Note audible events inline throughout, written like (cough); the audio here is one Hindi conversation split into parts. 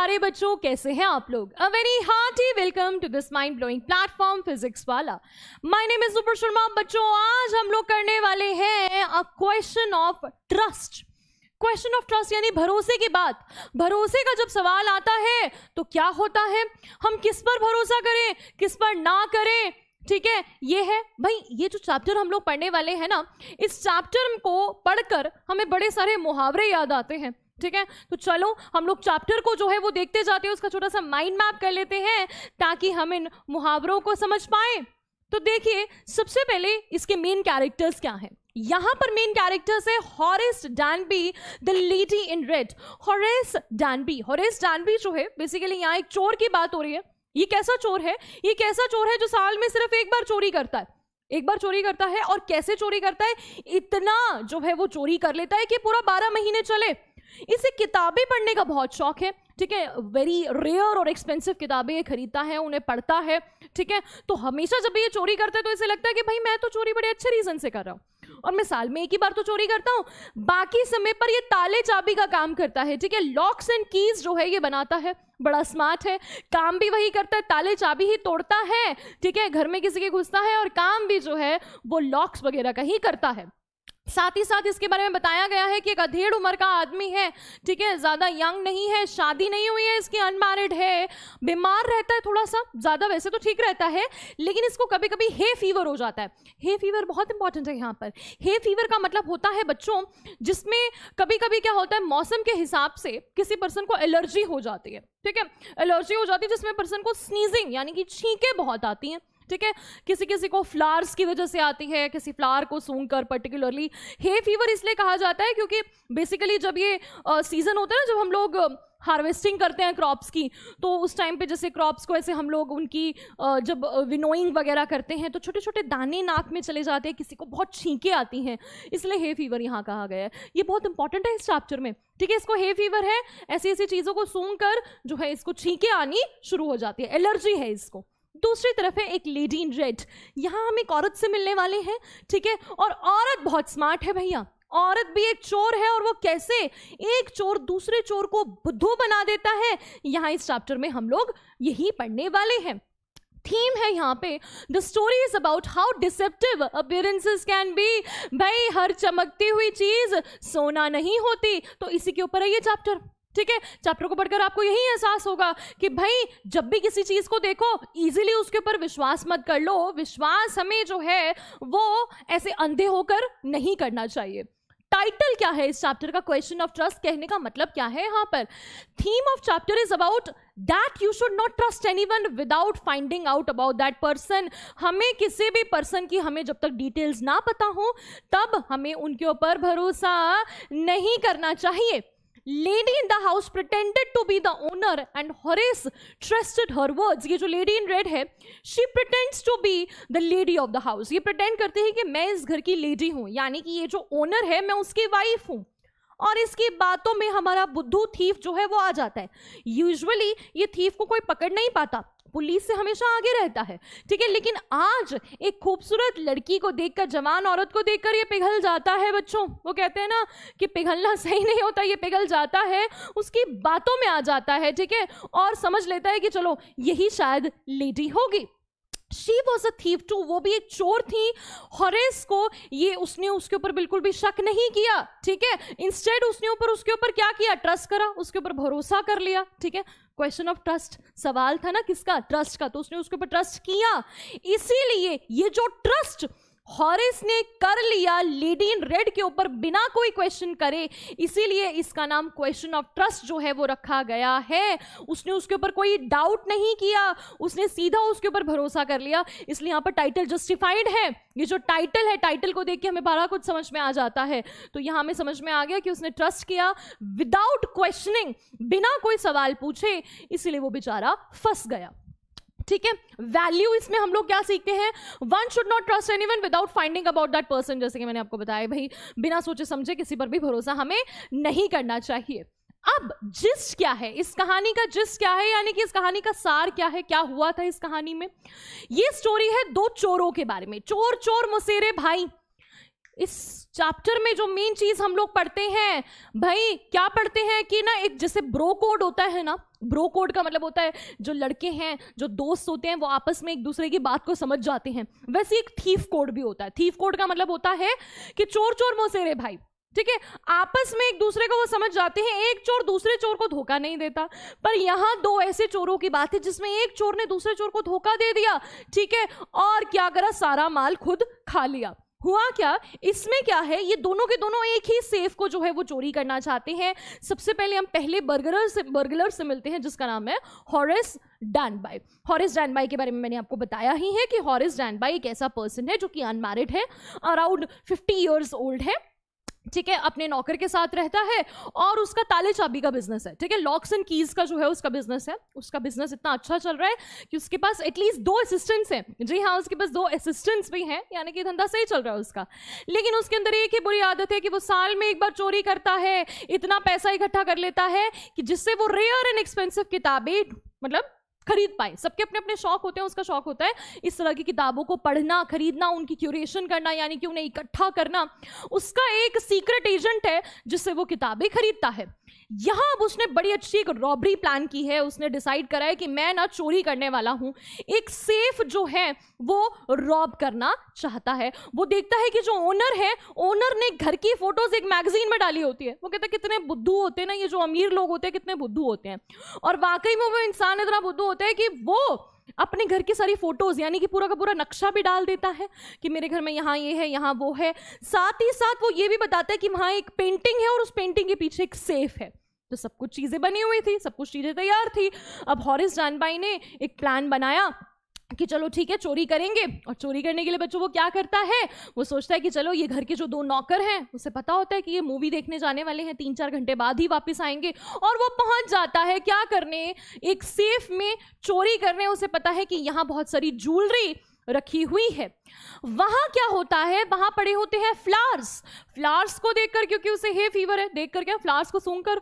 प्यारे बच्चों, कैसे हैं आप लोग? A very hearty welcome to this mind blowing platform physics वाला। My name is super Sharma बच्चों, आज हम लोग करने वाले हैं a question of trust question of trust यानी भरोसे की बात। भरोसे का जब सवाल आता है तो क्या होता है? हम किस पर भरोसा करें, किस पर ना करें? ठीक है? ये है। भाई, ये जो चैप्टर हम लोग पढ़ने वाले हैं ना, इस चैप्टर को पढ़कर हमें बड़े सारे मुहावरे याद आते हैं। ठीक है? तो चलो, हम लोग चैप्टर को जो है वो देखते जाते हैं, उसका छोटा सा माइंड मैप कर लेते हैं, ताकि हम इन मुहावरों को समझ पाए। तो देखिए, सबसे पहले इसके मेन कैरेक्टर्स क्या हैं? यहाँ पर मेन कैरेक्टर्स है Horace Danby the lady in red Horace Danby Horace Danby जो है बेसिकली यहाँ एक चोर की बात हो रही है। ये कैसा चोर है? ये कैसा चोर है जो साल में सिर्फ़ एक बार चोरी करता है? एक बार चोरी करता है और कैसे चोरी करता है? इतना जो है वो चोरी कर लेता है कि पूरा बारह महीने चले। इसे किताबें पढ़ने का बहुत शौक है, ठीक है? वेरी रेयर और एक्सपेंसिव किताबें ये खरीदता है, उन्हें पढ़ता है, ठीक है? तो हमेशा जब ये चोरी करता है तो इसे लगता है कि भाई मैं तो चोरी बड़े अच्छे रीजन से कर रहा हूँ। और मैं साल में एक ही बार तो चोरी करता हूँ। बाकी समय पर ये ताले चाबी का काम करता है, ठीक है? लॉक्स एंड कीज जो है ये बनाता है, बड़ा स्मार्ट है। काम भी वही करता है, ताले चाबी ही तोड़ता है, ठीक है? घर में किसी के घुसता है और काम भी जो है वो लॉक्स वगैरह का ही करता है। साथ ही साथ इसके बारे में बताया गया है कि एक अधेड़ उम्र का आदमी है, ठीक है, ज़्यादा यंग नहीं है, शादी नहीं हुई है, इसकी अनमैरिड है। बीमार रहता है थोड़ा सा, ज़्यादा वैसे तो ठीक रहता है, लेकिन इसको कभी कभी हे फीवर हो जाता है। हे फीवर बहुत इंपॉर्टेंट है यहाँ पर। हे फीवर का मतलब होता है बच्चों, जिसमें कभी कभी क्या होता है, मौसम के हिसाब से किसी पर्सन को एलर्जी हो जाती है, ठीक है? एलर्जी हो जाती है जिसमें पर्सन को स्नीजिंग यानी कि छींके बहुत आती हैं। ठीक है? किसी किसी को फ्लावर्स की वजह से आती है, किसी फ्लावर को सूंघ कर पर्टिकुलरली हे फीवर इसलिए कहा जाता है क्योंकि बेसिकली जब ये सीज़न होता है ना, जब हम लोग हार्वेस्टिंग करते हैं क्रॉप्स की तो उस टाइम पे जैसे क्रॉप्स को ऐसे हम लोग उनकी जब विनोइंग वगैरह करते हैं तो छोटे छोटे दाने नाक में चले जाते हैं, किसी को बहुत छींके आती हैं। इसलिए हे फीवर यहाँ कहा गया है। ये बहुत इंपॉर्टेंट है इस चैप्टर में। ठीक है, इसको हे फीवर है ऐसी ऐसी चीज़ों को सूंघ कर जो है इसको छींके आनी शुरू हो जाती है। एलर्जी है इसको। दूसरी तरफ़ है एक लेडी इन रेड। यहाँ हम एक औरत से मिलने वाले हैं, ठीक है? और औरत बहुत स्मार्ट है भैया। औरत भी एक चोर है और वो कैसे एक चोर दूसरे चोर को बुद्धू बना देता है? यहाँ इस चैप्टर में हम लोग यही पढ़ने वाले हैं। थीम है यहाँ पे the story is about how deceptive appearances can be भाई, हर चमकती हुई चीज़ सोना नहीं होती तो इसी के ऊपर है ये चैप्टर ठीक है? चैप्टर को पढ़कर आपको यही एहसास होगा कि भाई, जब भी किसी चीज़ को देखो इजीली उसके ऊपर विश्वास मत कर लो। विश्वास हमें जो है, वो ऐसे अंधे होकर नहीं करना चाहिए। टाइटल क्या है इस चैप्टर का? क्वेश्चन ऑफ़ ट्रस्ट कहने का मतलब क्या है यहाँ पर? Theme of chapter is about that you should not trust any one without finding out about that person हमें किसी भी पर्सन की, हमें जब तक डिटेल्स ना पता हो, तब हमें उनके ऊपर भरोसा नहीं करना चाहिए। Lady in the house pretended to be the owner and Horace trusted her words ये जो लेडी इन रेड है she pretends to be the lady of the house ये प्रिटेंड करते हैं कि मैं इस घर की लेडी हूँ, यानी कि ये जो ओनर है, मैं उसकी वाइफ हूँ। और इसकी बातों में हमारा बुद्धू थीफ जो है, वो आ जाता है। यूजुअली ये थीफ को कोई पकड़ नहीं पाता। पुलिस से हमेशा आगे रहता है, ठीक है? लेकिन आज एक खूबसूरत लड़की को देखकर, जवान औरत को देखकर ये पिघल जाता है बच्चों। वो कहते हैं ना कि पिघलना (laughs) सही नहीं होता, ये पिघल जाता है, उसकी बातों में आ जाता है, ठीक है? और समझ लेता है कि चलो, यही शायद लेडी होगी। She was a thief too वो भी एक चोर थी, हॉरेस को ये उसने उसके ऊपर बिल्कुल भी शक नहीं किया, ठीक है? इंस्टेड उसने ऊपर, उसके ऊपर क्या किया? ट्रस्ट करा, उसके ऊपर भरोसा कर लिया, ठीक है? क्वेश्चन ऑफ़ ट्रस्ट, सवाल था ना किसका? ट्रस्ट का तो उसने उसके ऊपर ट्रस्ट किया। इसीलिए ये जो ट्रस्ट हॉरिस ने कर लिया लेडी इन रेड के ऊपर बिना कोई क्वेश्चन करे। इसीलिए इसका नाम क्वेश्चन ऑफ़ ट्रस्ट जो है वो रखा गया है। उसने उसके ऊपर कोई डाउट नहीं किया। उसने सीधा उसके ऊपर भरोसा कर लिया। इसलिए यहाँ पर टाइटल जस्टिफाइड है। ये जो टाइटल है टाइटल को देख के हमें बड़ा कुछ समझ में आ जाता है। तो यहाँ हमें समझ में आ गया कि उसने ट्रस्ट किया विदाउट क्वेश्चनिंग बिना कोई सवाल पूछे। इसीलिए वो बेचारा फंस गया। ठीक है? वैल्यू इसमें हम लोग क्या सीखते हैं? One should not trust any one without finding about that person जैसे कि मैंने आपको बताया भाई, बिना सोचे समझे किसी पर भी भरोसा हमें नहीं करना चाहिए। अब जिस्ट क्या है? इस कहानी का जिस्ट क्या है? यानी कि इस कहानी का सार क्या है? क्या हुआ था इस कहानी में? ये स्टोरी है दो चोरों के बारे में। चोर चोर मुसेरे भाई। इस चैप्टर में जो मेन चीज़ हम लोग पढ़ते हैं, भाई, क्या पढ़ते हैं कि ना एक जैसे ब्रो कोड होता है ना ब्रो कोड का मतलब होता है जो लड़के हैं, जो दोस्त होते हैं, वो आपस में एक दूसरे की बात को समझ जाते हैं। वैसे एक थीफ कोड भी होता है। थीफ कोड का मतलब होता है कि चोर चोर मोसेरे भाई, ठीक है? आपस में एक दूसरे को वो समझ जाते हैं, एक चोर दूसरे चोर को धोखा नहीं देता। पर यहाँ दो ऐसे चोरों की बात है जिसमें एक चोर ने दूसरे चोर को धोखा दे दिया, ठीक है? और क्या करा? सारा माल खुद खा लिया। हुआ क्या? इसमें क्या है? ये दोनों के दोनों एक ही सेफ़ को जो है वो चोरी करना चाहते हैं। सबसे पहले हम पहले बर्गलर से बर्गलर से मिलते हैं, जिसका नाम है हॉरेस डैनबाई। हॉरिस डैनबाई के बारे में मैंने आपको बताया ही है कि हॉरिस डैनबाई एक ऐसा पर्सन है जो कि अनमैरिड है अराउंड फिफ्टी ईयर्स ओल्ड है। ठीक है, अपने नौकर के साथ रहता है और उसका ताले चाबी का बिज़नेस है, ठीक है? लॉक्स एंड कीज का जो है उसका बिज़नेस है। उसका बिज़नेस इतना अच्छा चल रहा है कि उसके पास एटलीस्ट दो असिस्टेंट्स हैं। जी हाँ उसके पास दो असिस्टेंट्स भी हैं, यानी कि धंधा सही चल रहा है उसका। लेकिन उसके अंदर एक ही बुरी आदत है कि वो साल में एक बार चोरी करता है, इतना पैसा इकट्ठा कर लेता है कि जिससे वो रेयर एंड एक्सपेंसिव किताबें मतलब खरीद पाए। सबके अपने अपने शौक होते हैं, उसका शौक होता है इस तरह की किताबों को पढ़ना, खरीदना, उनकी क्यूरेशन करना, यानी कि उन्हें इकट्ठा करना। उसका एक सीक्रेट एजेंट है जिससे वो किताबें खरीदता है। यहाँ अब उसने बड़ी अच्छी एक रॉबरी प्लान की है। उसने डिसाइड करा है कि मैं ना चोरी करने वाला हूँ। एक सेफ़ जो है, वो रॉब करना चाहता है। वो देखता है कि जो ओनर है ओनर ने घर की फ़ोटोज़ एक मैगजीन में डाली होती है। वो कहता है, कितने बुद्धू होते हैं ना ये जो अमीर लोग होते हैं, कितने बुद्धू होते हैं। और वाकई में वो इंसान इतना बुद्धू होता है कि वो अपने घर की सारी फ़ोटोज़ यानी कि पूरा का पूरा नक्शा भी डाल देता है कि मेरे घर में यहाँ ये है, यहाँ वो है। साथ ही साथ वो ये भी बताता है कि वहाँ एक पेंटिंग है और उस पेंटिंग के पीछे एक सेफ़ है। तो सब कुछ चीज़ें बनी हुई थी, सब कुछ चीज़ें तैयार थी। अब हॉरिस जानबाई ने एक प्लान बनाया कि चलो ठीक है, चोरी करेंगे। और चोरी करने के लिए बच्चों वो क्या करता है? वो सोचता है कि चलो ये घर के जो दो नौकर हैं, उसे पता होता है कि ये मूवी देखने जाने वाले हैं, तीन चार घंटे बाद ही वापस आएँगे। और वो पहुँच जाता है क्या करने? एक सेफ़ में चोरी करने, उसे पता है कि यहाँ बहुत सारी ज्वेलरी रखी हुई है। वहाँ क्या होता है? वहाँ पड़े होते हैं फ्लावर्स फ्लावर्स को देखकर, क्योंकि उसे हे फीवर है, देखकर क्या? फ्लावर्स को सूंघकर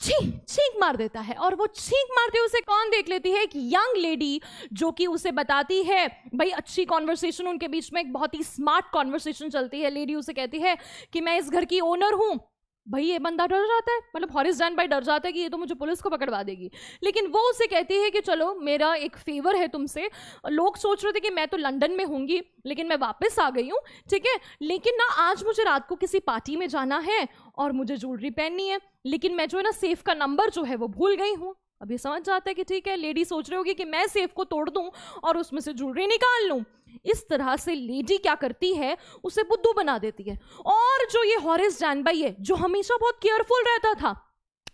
छींक छींक मार देता है। और वो छींक मारते उसे कौन देख लेती है? एक यंग लेडी जो कि उसे बताती है, भाई, अच्छी कॉन्वर्सेशन उनके बीच में एक बहुत ही स्मार्ट कॉन्वर्सेशन चलती है। लेडी उसे कहती है कि, मैं इस घर की ओनर हूँ। भाई, ये बंदा डर जाता है? मतलब हॉरिस जैन भाई डर जाता है कि ये तो मुझे पुलिस को पकड़वा देगी। लेकिन वो उसे कहती है कि, चलो, मेरा एक फेवर है तुमसे। लोग सोच रहे थे कि मैं तो लंदन में होंगी, लेकिन मैं वापस आ गई हूँ, ठीक है? लेकिन ना, आज मुझे रात को किसी पार्टी में जाना है और मुझे ज्वेलरी पहननी है। लेकिन मैं जो है ना सेफ़ का नंबर जो है, वो भूल गई हूँ। अब ये समझ जाता है कि ठीक है लेडी सोच रही होगी कि मैं सेफ़ को तोड़ दूँ और उसमें से ज्वेलरी निकाल लूँ। इस तरह से लेडी क्या करती है, उसे बुद्धू बना देती है। और जो ये हॉरिस जानबाई है, जो हमेशा बहुत केयरफुल रहता था,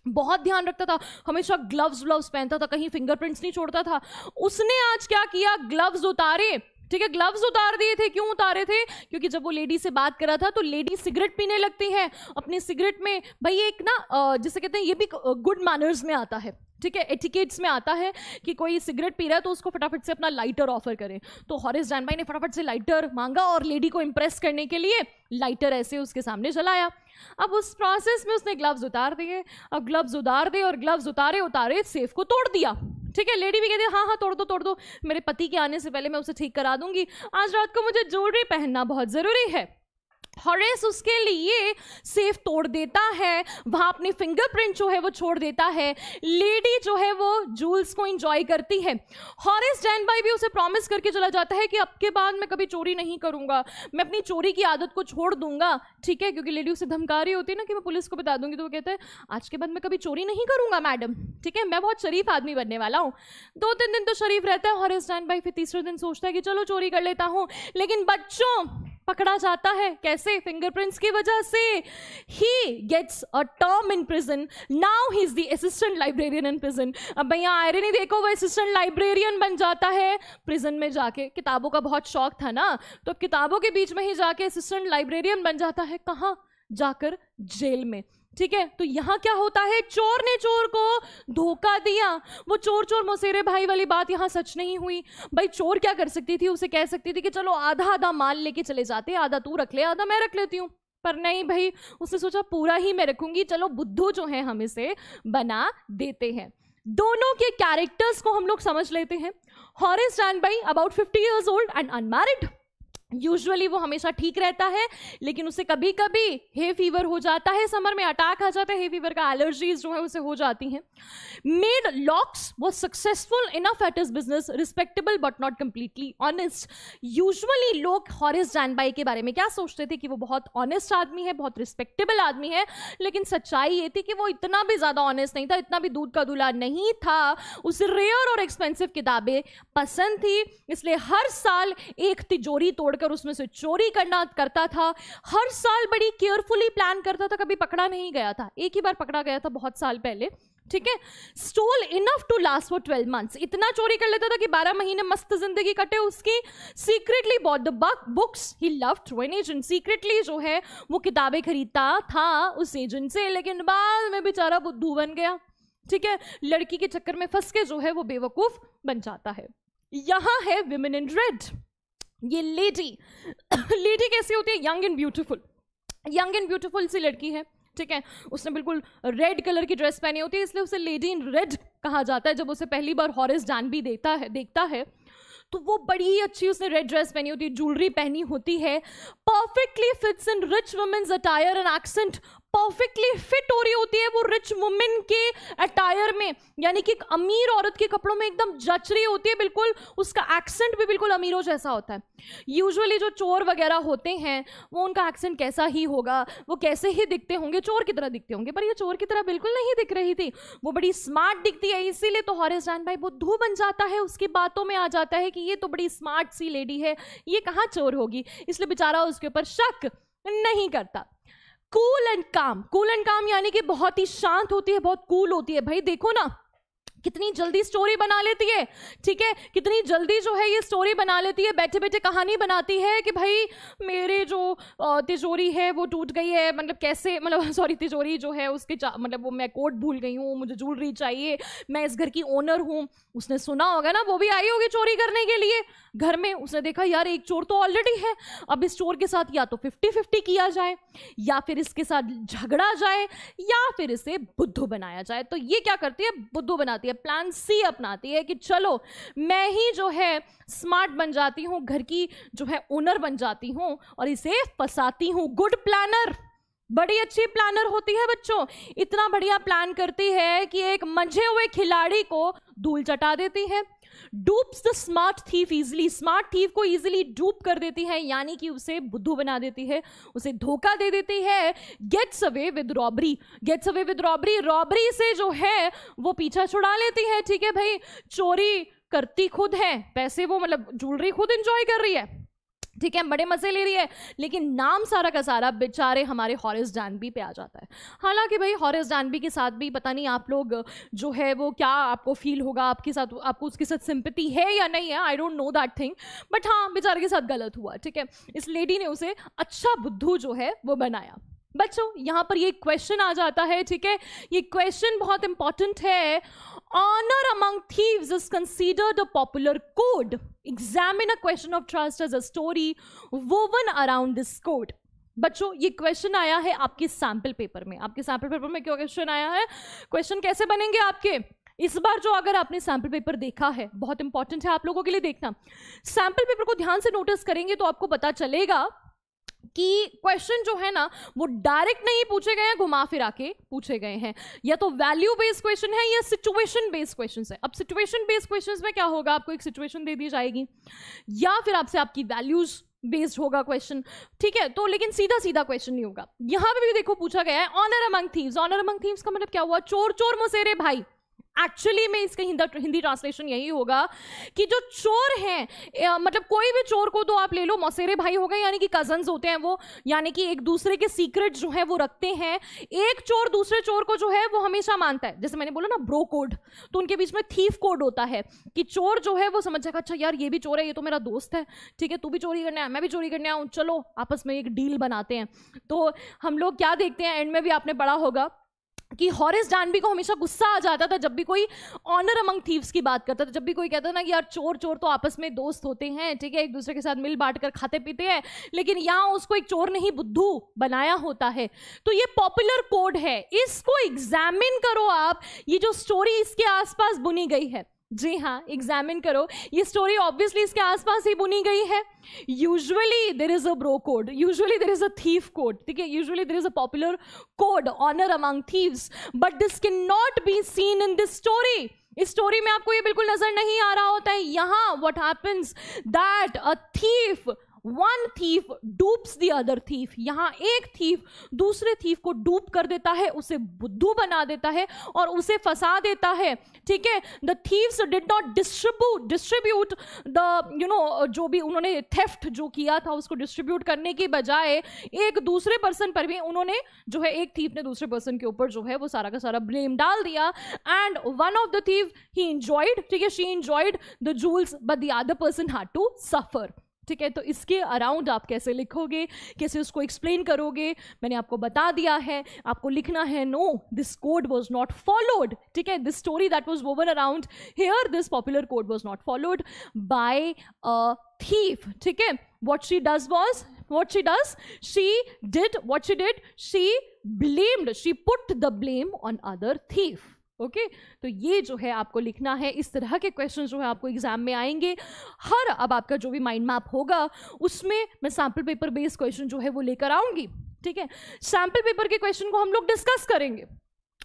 बहुत ध्यान रखता था, हमेशा ग्लव्स व्लव्स पहनता था, कहीं फिंगरप्रिंट्स नहीं छोड़ता था, उसने आज क्या किया? ग्लव्स उतारे। ठीक है ग्लव्स उतार दिए थे, क्यों उतारे थे? क्योंकि जब वो लेडी से बात करा था तो लेडी सिगरेट पीने लगती है। अपने सिगरेट में, भाई एक ना जिसे कहते हैं, ये भी गुड मैनर्स में आता है। ठीक है एटिकेट्स में आता है कि कोई सिगरेट पी रहा है तो उसको फटाफट से अपना लाइटर ऑफ़र करें। तो हॉरिस जानबाई ने फटाफट से लाइटर मांगा और लेडी को इम्प्रेस करने के लिए लाइटर ऐसे उसके सामने चलाया अब उस प्रोसेस में उसने ग्लव्स उतार दिए। अब ग्लव्स उतार दिए और ग्लव्स उतारे उतारे सेफ़ को तोड़ दिया। ठीक है लेडी भी कहती है हाँ हाँ तोड़ दो तोड़ दो। मेरे पति के आने से पहले मैं उसे ठीक करा दूँगी। आज रात को मुझे ज्वेलरी पहनना बहुत ज़रूरी है। हॉरेस उसके लिए सेफ़ तोड़ देता है। वहाँ अपनी फिंगरप्रिंट जो है वो छोड़ देता है। लेडी जो है वो जूल्स को इंजॉय करती है। हॉरेस जैन भाई भी उसे प्रॉमिस करके चला जाता है कि अब के बाद मैं कभी चोरी नहीं करूँगा। मैं अपनी चोरी की आदत को छोड़ दूँगा। ठीक है? क्योंकि लेडी उसे धमका रही होती है ना कि मैं पुलिस को बता दूँगी तो वो कहता है, आज के बाद मैं कभी चोरी नहीं करूँगा, मैडम। ठीक है? मैं बहुत शरीफ आदमी बनने वाला हूँ। दो तीन दिन तो शरीफ रहता है। हॉरेस जैन भाई फिर तीसरे दिन सोचता है कि चलो चोरी कर लेता हूँ। लेकिन बच्चों पकड़ा जाता है। कैसे? फिंगरप्रिंट्स की वजह से। He gets a term in prison now he is the assistant librarian in prison अब भैया आयरनी देखो, वो असिस्टेंट लाइब्रेरियन बन जाता है प्रिजन में जाके। किताबों का बहुत शौक था ना? तो किताबों के बीच में ही जाके असिस्टेंट लाइब्रेरियन बन जाता है कहाँ? जाकर जेल में। ठीक है? तो यहाँ क्या होता है? चोर ने चोर को धोखा दिया। वो चोर चोर मोसेरे भाई वाली बात यहाँ सच नहीं हुई। भाई चोर क्या कर सकती थी? उसे कह सकती थी कि चलो आधा आधा माल लेके चले जाते, आधा तू रख ले, आधा मैं रख लेती हूँ। पर नहीं भाई, उसने सोचा पूरा ही मैं रखूँगी। चलो बुद्धू जो है हम इसे बना देते हैं। दोनों के कैरेक्टर्स को हम लोग समझ लेते हैं। हॉरिस जैन भाई about fifty years old and unmarried usually वो हमेशा ठीक रहता है, लेकिन उसे कभी कभी हे फीवर हो जाता है। समर में अटैक आ जाता है हे फीवर का एलर्जीज जो है उसे हो जाती हैं। Made locks was successful enough at is business respectable but not completely honest usually लोग हॉरिस जानबाई के बारे में क्या सोचते थे कि वो बहुत ऑनेस्ट आदमी है, बहुत रिस्पेक्टेबल आदमी है, लेकिन सच्चाई ये थी कि वो इतना भी ज़्यादा ऑनेस्ट नहीं था, इतना भी दूध का दूल्हा नहीं था। उसे रेयर और एक्सपेंसिव किताबें पसंद थी, इसलिए हर साल एक तिजोरी तोड़ कर उसमें से चोरी करना करता था, हर साल बड़ी केयरफुली प्लान करता था, कभी पकड़ा नहीं गया था। एक ही बार पकड़ा गया था बहुत साल पहले, ठीक है? Stole enough to last for twelve months इतना चोरी कर लेता था कि बारह महीने मस्त ज़िंदगी कटे उसकी। Secretly bought the buck books he love to an agent secretly जो है, वो किताबें खरीदता था उस एजेंट से, लेकिन बाद में बेचारा बुद्धू बन गया, ठीक है? लड़की के चक्कर में फंस के जो है, वो बेवकूफ़ बन जाता है। यहाँ है विमेन इन रेड ये लेडी (coughs) लेडी कैसी होती है? Young and beautiful young and beautiful सी लड़की है, ठीक है? उसने बिल्कुल रेड कलर की ड्रेस पहनी होती है, इसलिए उसे लेडी इन रेड कहा जाता है, जब उसे पहली बार हॉरिस भी देता है, देखता है तो वो बड़ी अच्छी उसने रेड ड्रेस पहनी होती है ज्वेलरी पहनी होती है perfectly fits in rich women's attire and accent perfectly fit हो रही होती है वो रिच वुमेन के अटायर में। यानी कि एक अमीर औरत के कपड़ों में एकदम जच रही होती है, बिल्कुल उसका एक्सेंट भी बिल्कुल अमीरों जैसा होता है। यूजुअली जो चोर वगैरह होते हैं, वो उनका एक्सेंट कैसा ही होगा, वो कैसे ही दिखते होंगे, चोर की तरह दिखते होंगे, पर ये चोर की तरह बिल्कुल नहीं दिख रही थी। वो बड़ी स्मार्ट दिखती है, इसीलिए तो हॉरिस जान भाई बुद्धू बन जाता है, उसकी बातों में आ जाता है कि ये तो बड़ी स्मार्ट सी लेडी है, ये कहाँ चोर होगी? इसलिए बेचारा उसके ऊपर शक नहीं करता। Cool and calm. Cool and calm यानी कि बहुत ही शांत होती है, बहुत कूल होती है। भाई देखो ना कितनी जल्दी स्टोरी बना लेती है, ठीक है? कितनी जल्दी जो है ये स्टोरी बना लेती है बैठे बैठे कहानी बनाती है कि भाई मेरे जो तिजोरी है वो टूट गई है मतलब कैसे मतलब (laughs) सॉरी तिजोरी जो है उसके मतलब वो मैं कोट भूल गई हूँ, मुझे ज्वेलरी चाहिए, मैं इस घर की ओनर हूँ। उसने सुना होगा ना, वो भी आई होगी चोरी करने के लिए। घर में उसने देखा, यार, एक चोर तो ऑलरेडी है। अब इस चोर के साथ या तो फिफ्टी फिफ्टी किया जाए, या फिर इसके साथ झगड़ा जाए, या फिर इसे बुद्धू बनाया जाए। तो ये क्या करती है? बुद्धू बनाती है। प्लान सी अपनाती है कि चलो, मैं ही जो है स्मार्ट बन जाती हूँ, घर की जो है ओनर बन जाती हूँ और इसे फंसाती हूँ। गुड प्लानर बड़ी अच्छी प्लानर होती है बच्चों। इतना बढ़िया प्लान करती है कि एक मंझे हुए खिलाड़ी को धूल चटा देती है। Dupes the smart thief easily smart thief को इजिली डूप कर देती है, यानी कि उसे बुद्धू बना देती है, उसे धोखा दे देती है। Gets away with robbery gets away with robbery robbery से जो है, वो पीछा छुड़ा लेती है। ठीक है भाई? चोरी करती खुद है। पैसे वो मतलब ज्वेलरी खुद इंजॉय कर रही है। ठीक है, बड़े मज़े ले रही है, लेकिन नाम सारा का सारा बेचारे हमारे हॉरिस डानबी पे आ जाता है। हालाँकि भाई हॉरिस डानबी के साथ भी पता नहीं आप लोग जो है वो क्या आपको फील होगा, आपके साथ, आपको उसके साथ सिंपति है या नहीं है I don't know that thing but हाँ बेचारे के साथ गलत हुआ, ठीक है। इस लेडी ने उसे अच्छा बुद्धू जो है वो बनाया। बच्चों, यहाँ पर ये क्वेश्चन आ जाता है, ठीक है? ये क्वेश्चन बहुत इंपॉर्टेंट है honour among thieves is considered a popular code examine a question of trust as a story woven around this code बच्चों ये क्वेश्चन आया है आपके सैंपल पेपर में। आपके सैंपल पेपर में क्यों क्वेश्चन आया है? क्वेश्चन कैसे बनेंगे आपके? इस बार जो अगर आपने सैंपल पेपर देखा है, बहुत इंपॉर्टेंट है आप लोगों के लिए देखना। सैंपल पेपर को ध्यान से नोटिस करेंगे तो आपको पता चलेगा कि क्वेश्चन जो है ना, वो डायरेक्ट नहीं पूछे गए हैं, घुमा फिरा के पूछे गए हैं। या तो वैल्यू बेस्ड क्वेश्चन है या सिचुएशन बेस्ड क्वेश्चन है। अब सिचुएशन बेस्ड क्वेश्चन में क्या होगा? आपको एक सिचुएशन दे दी जाएगी। या फिर आपसे आपकी वैल्यूज़ बेस्ड होगा क्वेश्चन ठीक है? तो लेकिन सीधा सीधा क्वेश्चन नहीं होगा। यहाँ पे भी देखो पूछा गया है honour among thieves honour among thieves का मतलब क्या हुआ? चोर चोर मुसेरे भाई। एक्चुअली में इसका हिंदी ट्रांसलेशन यही होगा कि जो चोर हैं मतलब कोई भी चोर को तो आप ले लो, मौसेरे भाई हो गए, यानी कि कजन्स होते हैं वो, यानी कि एक दूसरे के सीक्रेट जो है वो रखते हैं। एक चोर दूसरे चोर को जो है वो हमेशा मानता है। जैसे मैंने बोला ना ब्रो कोड तो उनके बीच में थीफ कोड होता है कि चोर जो है वो समझ जाएगा अच्छा यार, ये भी चोर है, ये तो मेरा दोस्त है, ठीक है, तू भी चोरी करने आया मैं भी चोरी करने आऊँ, चलो, आपस में एक डील बनाते हैं। तो हम लोग क्या देखते हैं एंड में भी आपने पढ़ा होगा कि हॉरिस डानबी को हमेशा गुस्सा आ जाता था जब भी कोई ऑनर अमंग थीव्स की बात करता था। जब भी कोई कहता था ना कि यार चोर चोर तो आपस में दोस्त होते हैं, ठीक है, एक दूसरे के साथ मिल बांट कर खाते पीते हैं, लेकिन यहाँ उसको एक चोर नहीं, बुद्धू बनाया होता है। तो ये पॉपुलर कोड है। इसको एग्जामिन करो आप। ये जो स्टोरी इसके आसपास बुनी गई है। जी हाँ एग्जामिन करो। ये स्टोरी ऑब्वियसली इसके आसपास ही बुनी गई है। Usually there is a bro code usually there is a thief code ठीक है? Usually there is a popular code honour among thieves but this can not be seen in this story इस स्टोरी में आपको ये बिल्कुल नज़र नहीं आ रहा होता है। यहाँ what happens that a thief one thief dupes the other thief यहाँ एक थीफ दूसरे थीफ को डूब कर देता है, उसे बुद्धू बना देता है और उसे फंसा देता है। ठीक है? The thieves did not distribute distribute the you know जो भी उन्होंने थेफ्ट जो किया था, उसको डिस्ट्रीब्यूट करने की बजाय एक दूसरे पर्सन पर भी उन्होंने जो है, एक थीफ ने दूसरे पर्सन के ऊपर जो है, वो सारा का सारा ब्लेम डाल दिया। And one of the thief he enjoyed ठीक है she enjoyed the jewels but the other person had to suffer ठीक है? तो इसके अराउंड आप कैसे लिखोगे? कैसे उसको एक्सप्लेन करोगे? मैंने आपको बता दिया है। आपको लिखना है no this code was not followed ठीक है? This story that was woven around here this popular code was not followed by thief ठीक है? What she does was what she does, she did what she did. She blamed, she put the blame on other thief. Okay okay? तो ये जो है आपको लिखना है। इस तरह के क्वेश्चन जो है आपको एग्ज़ाम में आएँगे। हर अब आपका जो भी माइंड मैप होगा, उसमें मैं सैंपल पेपर बेस्ड क्वेश्चन जो है वो लेकर आऊँगी। ठीक है? सैंपल पेपर के क्वेश्चन को हम लोग डिस्कस करेंगे।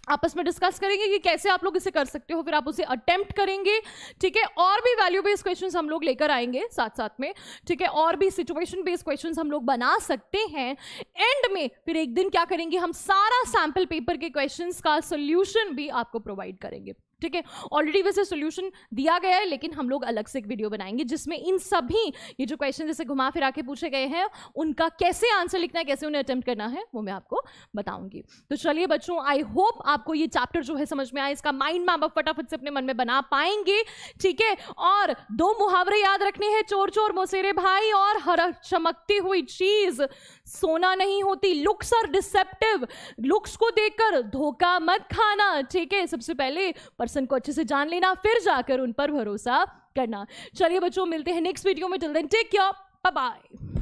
आपस में डिस्कस करेंगे कि कैसे आप लोग इसे कर सकते हो, फिर आप उसे अटेम्प्ट करेंगे, ठीक है? और भी वैल्यू बेस्ड क्वेश्चंस हम लोग लेकर आएँगे साथ साथ में, ठीक है? और भी सिचुएशन बेस्ड क्वेश्चंस हम लोग बना सकते हैं। एंड में फिर एक दिन क्या करेंगे, हम सारा सैंपल पेपर के क्वेश्चंस का सोल्यूशन भी आपको प्रोवाइड करेंगे। ठीक है? ऑलरेडी वैसे सोल्यूशन दिया गया है, लेकिन हम लोग अलग से एक वीडियो बनाएँगे, जिसमें इन सभी, ये जो क्वेश्चन जैसे घुमा फिरा के पूछे गए हैं, उनका कैसे आंसर लिखना है, कैसे उन्हें अटेम्प्ट करना है, वो मैं आपको बताऊँगी। तो चलिए बच्चों आई होप आपको ये चैप्टर जो है समझ में आए, इसका माइंड मैप आप फटाफट से अपने मन में बना पाएँगे, ठीक है? और दो मुहावरे याद रखने हैं चोर चोर मोसेरे भाई, और हर चमकती हुई चीज़। सोना नहीं होती लुक्स आर डिसेप्टिव लुक्स को देखकर धोखा मत खाना, ठीक है? सबसे पहले पर्सन को अच्छे से जान लेना, फिर जाकर उन पर भरोसा करना। चलिए बच्चों, मिलते हैं नेक्स्ट वीडियो में। Till then take care bye bye